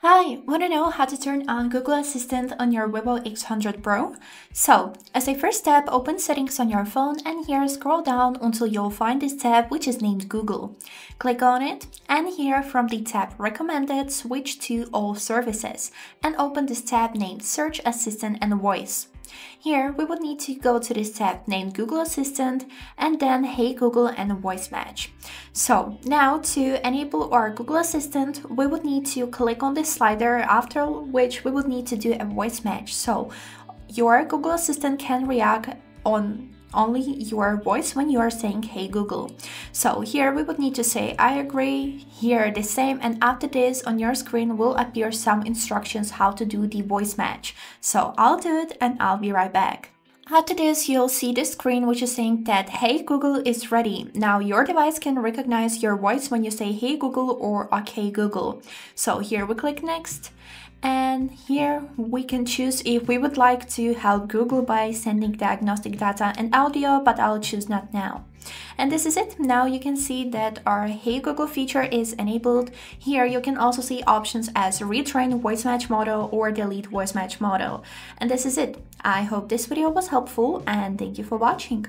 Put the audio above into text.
Hi, want to know how to turn on Google Assistant on your Vivo X100 Pro? So, as a first step, open settings on your phone and here scroll down until you'll find this tab which is named Google. Click on it and here from the tab recommended, switch to all services and open this tab named Search Assistant and Voice. Here, we would need to go to this tab named Google Assistant and then Hey Google and Voice Match. So now to enable our Google Assistant, we would need to click on this slider after which we would need to do a voice match. So your Google Assistant can react on only your voice when you are saying hey google. So here we would need to say i agree here the same and after this on your screen will appear some instructions how to do the voice match. So i'll do it and i'll be right back after this, you'll see the screen which is saying that Hey Google is ready. Now your device can recognize your voice when you say Hey Google or OK Google. So here we click next and here we can choose if we would like to help Google by sending diagnostic data and audio, but I'll choose not now. And this is it. Now you can see that our Hey Google feature is enabled. Here you can also see options as retrain voice match model or delete voice match model. And this is it. I hope this video was helpful and thank you for watching.